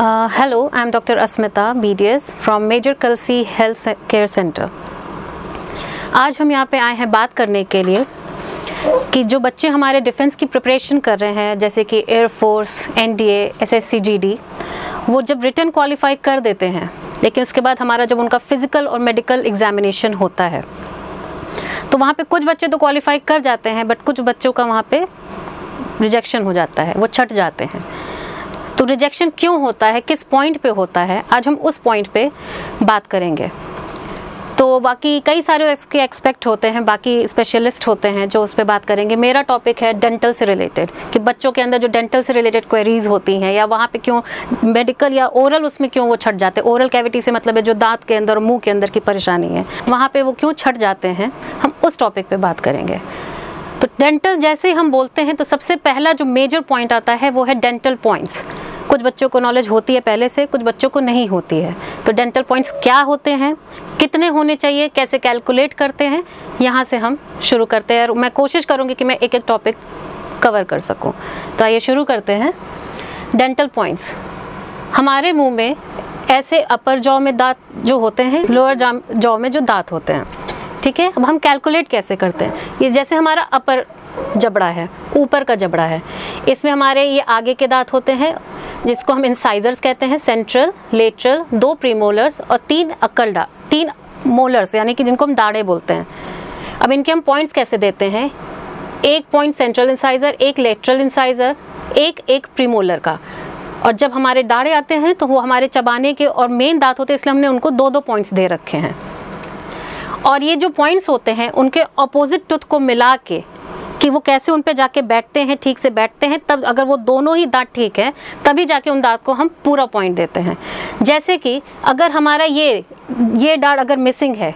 hello, I'm Dr. Asmita BDS from Major Kalsi Health Care Center. आज हम यहाँ पे आए हैं बात करने के लिए कि जो बच्चे हमारे डिफेंस की प्रिपरेशन कर रहे हैं जैसे कि air force N D S S C G D वो जब रिटर्न क्वालिफाई कर देते हैं लेकिन उसके बाद हमारा जब उनका फ़िज़िकल और मेडिकल एग्जामिनेशन होता है तो वहाँ पे कुछ बच्चे तो क्वालिफाई कर जाते हैं बट कुछ बच्चों का वहाँ पे रिजेक्शन हो जाता है वो छट जाते हैं तो रिजेक्शन क्यों होता है? किस पॉइंट पे होता है? आज हम उस पॉइंट पे बात करेंगे। तो बाकी कई सारे इसके एक्सपेक्ट होते हैं, बाकी स्पेशलिस्ट होते हैं जो उस पर बात करेंगे। मेरा टॉपिक है डेंटल से रिलेटेड कि बच्चों के अंदर जो डेंटल से रिलेटेड क्वेरीज होती हैं, या वहाँ पे क्यों मेडिकल या ओरल उसमें क्यों वो छट जाते हैं? ओरल कैविटी से मतलब है जो दांत के अंदर मुँह के अंदर की परेशानी है। वहाँ पर वो क्यों छट जाते हैं? हम उस टॉपिक पे बात करेंगे। तो डेंटल जैसे ही हम बोलते हैं तो सबसे पहला जो मेजर पॉइंट आता है, वो है डेंटल पॉइंट्स कुछ बच्चों को नॉलेज होती है पहले से, कुछ बच्चों को नहीं होती है। तो डेंटल पॉइंट्स क्या होते हैं? कितने होने चाहिए? कैसे कैलकुलेट करते हैं? यहाँ से हम शुरू करते हैं और मैं कोशिश करूँगी कि मैं एक एक टॉपिक कवर कर सकूँ। तो आइए शुरू करते हैं। डेंटल पॉइंट्स हमारे मुँह में ऐसे अपर जॉ में दांत जो होते हैं लोअर जॉ में जो दांत होते हैं, ठीक है? अब हम कैलकुलेट कैसे करते हैं? ये जैसे हमारा अपर जबड़ा है, ऊपर का जबड़ा है, इसमें हमारे ये आगे के दांत होते हैं जिसको हम इंसाइजर्स कहते हैं सेंट्रल लेटरल दो प्रीमोलर्स और तीन अकल डा तीन मोलर्स यानी कि जिनको हम दाढ़े बोलते हैं। अब इनके हम पॉइंट्स कैसे देते हैं? एक पॉइंट सेंट्रल इंसाइजर एक लेटरल इंसाइजर एक एक प्रीमोलर का। और जब हमारे दाढ़े आते हैं तो वो हमारे चबाने के और मेन दांत होते हैं, इसलिए हमने उनको दो दो पॉइंट्स दे रखे हैं। और ये जो पॉइंट्स होते हैं, उनके अपोजिट टूथ को मिला के कि वो कैसे उन पे जाके बैठते हैं, ठीक से बैठते हैं, तब अगर वो दोनों ही दांत ठीक है, तभी जाके उन दांत को हम पूरा पॉइंट देते हैं। जैसे कि अगर हमारा ये ये दाढ़ अगर मिसिंग है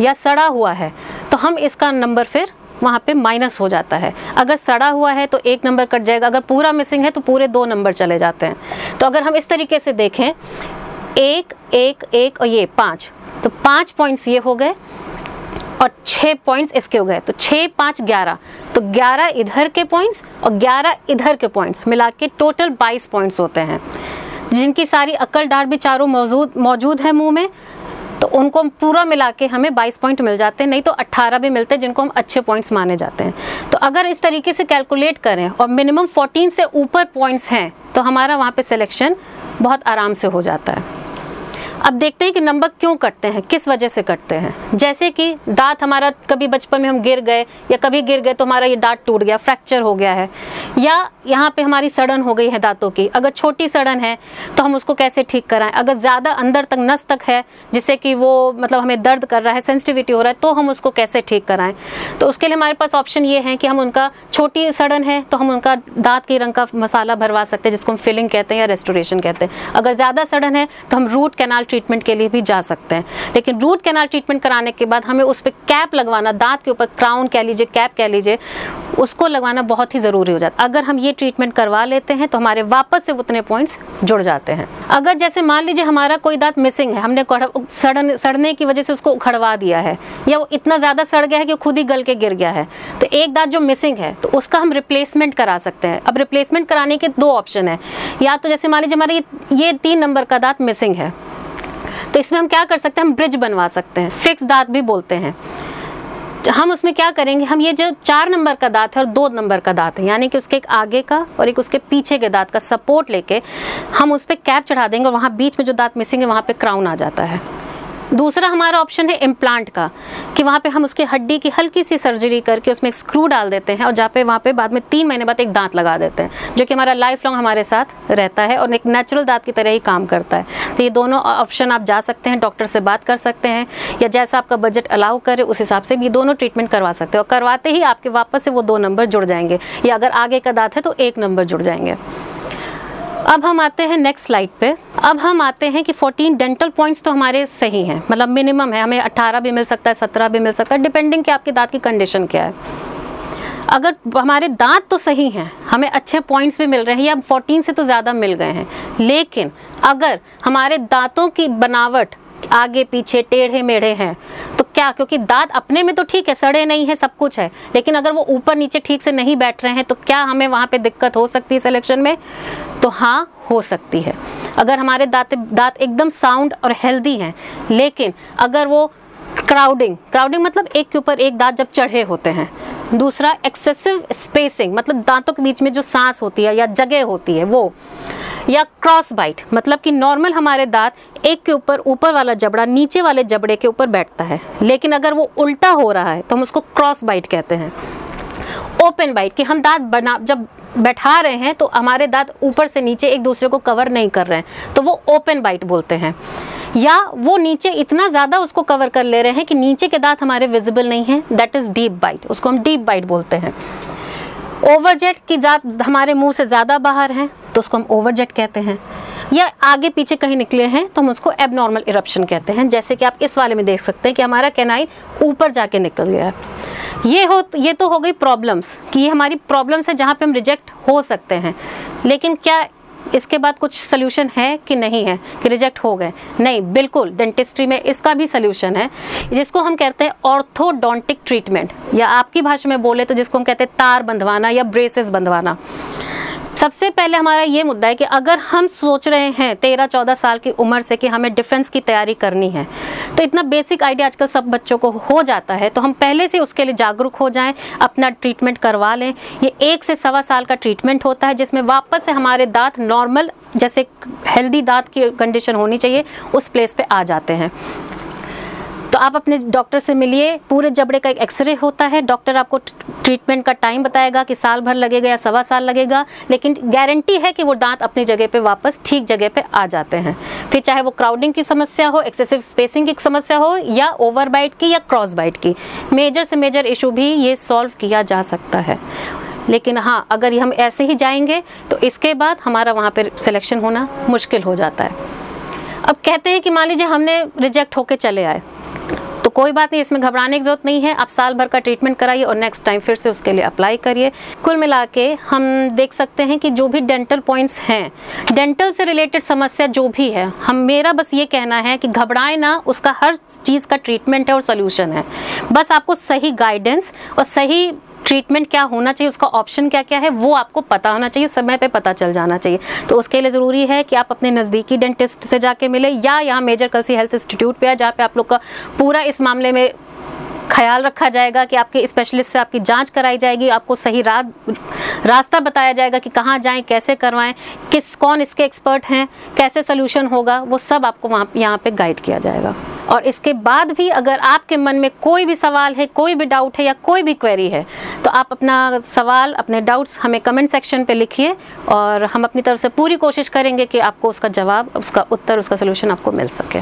या सड़ा हुआ है तो हम इसका नंबर फिर वहाँ पे माइनस हो जाता है। अगर सड़ा हुआ है तो एक नंबर कट जाएगा। अगर पूरा मिसिंग है तो पूरे दो नंबर चले जाते हैं। तो अगर हम इस तरीके से देखें, एक एक एक और ये, पाँच। तो पाँच पॉइंट्स ये हो गए। और छः पॉइंट्स इसके हो गए तो छः पाँच, ग्यारह। तो ग्यारह इधर के पॉइंट्स और ग्यारह इधर के पॉइंट्स मिला के टोटल बाईस पॉइंट्स होते हैं। जिनकी सारी अकल डार भी चारों मौजूद मौजूद है मुँह में तो उनको हम पूरा मिला के हमें 22 पॉइंट मिल जाते हैं। नहीं तो 18 भी मिलते हैं, जिनको हम अच्छे पॉइंट्स माने जाते हैं। तो अगर इस तरीके से कैलकुलेट करें और मिनिमम 14 से ऊपर पॉइंट्स हैं तो हमारा वहाँ पे सिलेक्शन बहुत आराम से हो जाता है। अब देखते हैं कि नंबर क्यों कटते हैं, किस वजह से कटते हैं। जैसे कि दांत हमारा कभी बचपन में हम गिर गए, या कभी गिर गए तो हमारा ये दांत टूट गया, फ्रैक्चर हो गया है। या यहाँ पे हमारी सड़न हो गई है दांतों की। अगर छोटी सड़न है तो हम उसको कैसे ठीक कराएँ? अगर ज़्यादा अंदर तक नस तक है, जिससे कि वो मतलब हमें दर्द कर रहा है सेंसिटिविटी हो रहा है तो हम उसको कैसे ठीक कराएँ? तो उसके लिए हमारे पास ऑप्शन ये है कि हम उनका छोटी सड़न है तो हम उनका दांत के रंग का मसाला भरवा सकते हैं, जिसको हम फिलिंग कहते हैं या रेस्टोरेशन कहते हैं। अगर ज़्यादा सड़न है तो हम रूट कैनाल ट्रीटमेंट के लिए भी जा सकते हैं। लेकिन रूट कैनाल ट्रीटमेंट कराने के बाद हमें उस पर कैप लगवाना, दांत के ऊपर क्राउन कह लीजिए कैप कह लीजिए, उसको लगवाना बहुत ही ज़रूरी हो जाता है। अगर हम ये ट्रीटमेंट करवा लेते हैं तो हमारे वापस से उतने पॉइंट्स जुड़ जाते हैं। अगर जैसे मान लीजिए हमारा कोई दांत मिसिंग है, हमने सड़न, सड़ने की वजह से उसको उखड़वा दिया है, या वो इतना ज़्यादा सड़ गया है कि खुद ही गल के गिर गया है तो एक दांत जो मिसिंग है तो उसका हम रिप्लेसमेंट करा सकते हैं। अब रिप्लेसमेंट कराने के दो ऑप्शन है। या तो जैसे मान लीजिए हमारे ये तीन नंबर का दांत मिसिंग है तो इसमें हम क्या कर सकते हैं? हम ब्रिज बनवा सकते हैं। फिक्स दांत भी बोलते हैं। हम उसमें क्या करेंगे? हम ये जो चार नंबर का दांत है और दो नंबर का दांत है, यानी कि उसके एक आगे का और एक उसके पीछे के दांत का सपोर्ट लेके हम उस पर कैप चढ़ा देंगे और वहाँ बीच में जो दांत मिसिंग है, वहाँ पे क्राउन आ जाता है। दूसरा हमारा ऑप्शन है इम्प्लांट का, कि वहाँ पे हम उसके हड्डी की हल्की सी सर्जरी करके उसमें स्क्रू डाल देते हैं और जहाँ पे, वहाँ पे बाद में तीन महीने बाद एक दांत लगा देते हैं, जो कि हमारा लाइफ लॉन्ग हमारे साथ रहता है और एक नेचुरल दांत की तरह ही काम करता है। तो ये दोनों ऑप्शन आप जा सकते हैं डॉक्टर से बात कर सकते हैं, या जैसा आपका बजट अलाउ करे, उस हिसाब से भी दोनों ट्रीटमेंट करवा सकते हैं। और करवाते ही आपके वापस से वो दो नंबर जुड़ जाएँगे, या अगर आगे का दांत है तो एक नंबर जुड़ जाएँगे। अब हम आते हैं नेक्स्ट स्लाइड पे। अब हम आते हैं कि 14 डेंटल पॉइंट्स तो हमारे सही हैं। मतलब मिनिमम है, हमें 18 भी मिल सकता है 17 भी मिल सकता है डिपेंडिंग कि आपके दांत की कंडीशन क्या है। अगर हमारे दांत तो सही हैं, हमें अच्छे पॉइंट्स भी मिल रहे हैं, या 14 से तो ज़्यादा मिल गए हैं। लेकिन अगर हमारे दांतों की बनावट आगे, पीछे टेढ़े मेढ़े हैं क्या? क्योंकि दांत अपने में तो ठीक है, सड़े नहीं है, सब कुछ है। लेकिन अगर वो ऊपर नीचे ठीक से नहीं बैठ रहे हैं तो क्या हमें वहाँ पे दिक्कत हो सकती है सिलेक्शन में? तो हाँ हो सकती है। अगर हमारे दांत दांत एकदम साउंड और हेल्दी हैं, लेकिन अगर वो क्राउडिंग क्राउडिंग मतलब एक के ऊपर एक दांत जब चढ़े होते हैं, दूसरा एक्सेसिव स्पेसिंग मतलब दांतों के बीच में जो सांस होती है या जगह होती है, वो या क्रॉस बाइट मतलब कि नॉर्मल हमारे दांत एक के ऊपर ऊपर वाला जबड़ा नीचे वाले जबड़े के ऊपर बैठता है। लेकिन अगर वो उल्टा हो रहा है तो हम उसको क्रॉस बाइट कहते हैं। ओपन बाइट कि हम दांत बना, जब बैठा रहे हैं तो हमारे दांत ऊपर से नीचे एक दूसरे को कवर नहीं कर रहे हैं। तो वो ओपन बाइट बोलते हैं। या वो नीचे इतना ज़्यादा उसको कवर कर ले रहे हैं कि नीचे के दांत हमारे विजिबल नहीं हैं। दैट इज़ डीप बाइट उसको हम डीप बाइट बोलते हैं। ओवरजेट की जात हमारे मुँह से ज़्यादा बाहर हैं तो उसको हम ओवरजेट कहते हैं। या आगे पीछे कहीं निकले हैं तो हम उसको एबनॉर्मल इरप्शन कहते हैं। जैसे कि आप इस वाले में देख सकते हैं कि हमारा कैनाइन ऊपर जाके निकल गया है। ये हो, ये तो हो गई प्रॉब्लम्स कि ये हमारी प्रॉब्लम्स है जहाँ पे हम रिजेक्ट हो सकते हैं। लेकिन क्या इसके बाद कुछ सोल्यूशन है कि नहीं है? कि रिजेक्ट हो गए? नहीं, बिल्कुल डेंटिस्ट्री में इसका भी सोल्यूशन है, जिसको हम कहते हैं ऑर्थोडोंटिक ट्रीटमेंट या आपकी भाषा में बोले तो जिसको हम कहते हैं तार बंधवाना या ब्रेसेस बंधवाना। सबसे पहले हमारा ये मुद्दा है कि अगर हम सोच रहे हैं तेरह, चौदह साल की उम्र से कि हमें डिफेंस की तैयारी करनी है तो इतना बेसिक आइडिया आजकल सब बच्चों को हो जाता है तो हम पहले से उसके लिए जागरूक हो जाएँ, अपना ट्रीटमेंट करवा लें। ये एक से सवा साल का ट्रीटमेंट होता है, जिसमें वापस से हमारे दांत नॉर्मल जैसे हेल्दी दांत की कंडीशन होनी चाहिए, उस प्लेस पे आ जाते हैं। तो आप अपने डॉक्टर से मिलिए। पूरे जबड़े का एक एक्सरे होता है। डॉक्टर आपको ट्रीटमेंट का टाइम बताएगा कि साल भर लगेगा या सवा साल लगेगा, लेकिन गारंटी है कि वो दांत अपनी जगह पे वापस ठीक जगह पे आ जाते हैं। फिर चाहे वो क्राउडिंग की समस्या हो, एक्सेसिव स्पेसिंग की समस्या हो, या ओवर बाइट की या क्रॉस बाइट की, मेजर से मेजर इशू भी ये सॉल्व किया जा सकता है। लेकिन हाँ अगर हम ऐसे ही जाएँगे तो इसके बाद हमारा वहाँ पर सिलेक्शन होना मुश्किल हो जाता है। अब कहते हैं कि मान लीजिए हमने रिजेक्ट होके चले आए। तो कोई बात नहीं, इसमें घबराने की ज़रूरत नहीं है। आप साल भर का ट्रीटमेंट कराइए और नेक्स्ट टाइम फिर से उसके लिए अप्लाई करिए। कुल मिला के हम देख सकते हैं कि जो भी डेंटल पॉइंट्स हैं डेंटल से रिलेटेड समस्या जो भी है, हम, मेरा बस ये कहना है कि घबराए ना, उसका हर चीज़ का ट्रीटमेंट है और सोल्यूशन है। बस आपको सही गाइडेंस और सही ट्रीटमेंट क्या होना चाहिए उसका ऑप्शन क्या क्या है वो आपको पता होना चाहिए समय पे पता चल जाना चाहिए। तो उसके लिए ज़रूरी है कि आप अपने नज़दीकी डेंटिस्ट से जाके मिले या यहाँ मेजर कलसी हेल्थ इंस्टीट्यूट पे जहाँ पे आप लोग का पूरा इस मामले में ख्याल रखा जाएगा कि आपके स्पेशलिस्ट से आपकी जाँच कराई जाएगी आपको सही रा, रास्ता बताया जाएगा कि कहाँ जाएँ कैसे करवाएँ किस कौन इसके एक्सपर्ट हैं कैसे सोल्यूशन होगा वो सब आपको वहाँ यहाँ पे गाइड किया जाएगा। और इसके बाद भी अगर आपके मन में कोई भी सवाल है, कोई भी डाउट है या कोई भी क्वेरी है तो आप अपना सवाल, अपने डाउट्स हमें कमेंट सेक्शन पे लिखिए और हम अपनी तरफ़ से पूरी कोशिश करेंगे कि आपको उसका जवाब, उसका उत्तर, उसका सोल्यूशन आपको मिल सके।